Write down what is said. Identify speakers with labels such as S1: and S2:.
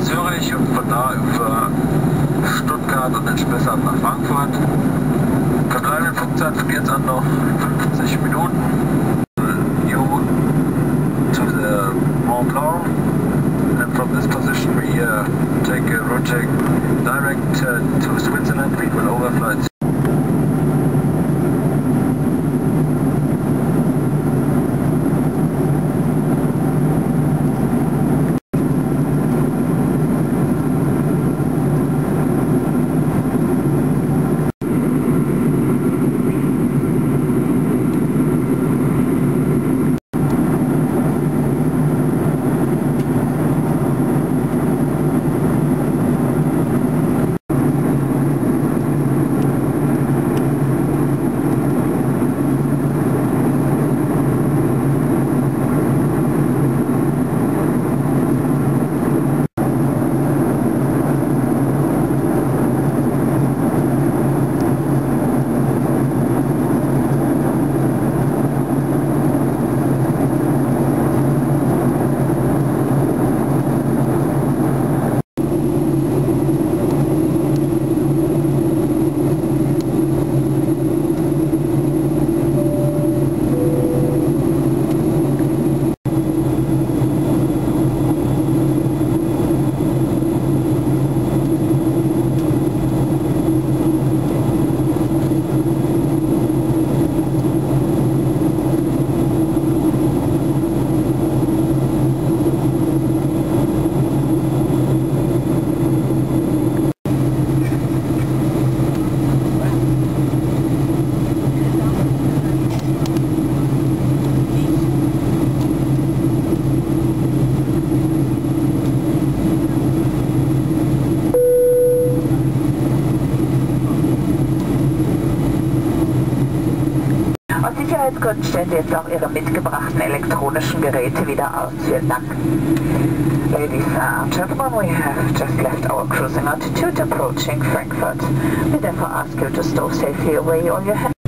S1: Zürich und von da über Stuttgart und den Spessart nach Frankfurt. Verbleibende Flugzeit von jetzt an noch 50 Minuten. You to the Mont Blanc and from this position we take a route direct uh, to Switzerland. We will overflight
S2: Sicherheitsgründen stellen jetzt auch Ihre mitgebrachten elektronischen Geräte wieder aus. Vielen Dank. Ladies and gentlemen, we have just left our cruising altitude approaching Frankfurt. We therefore ask you to stow safely away all your hands.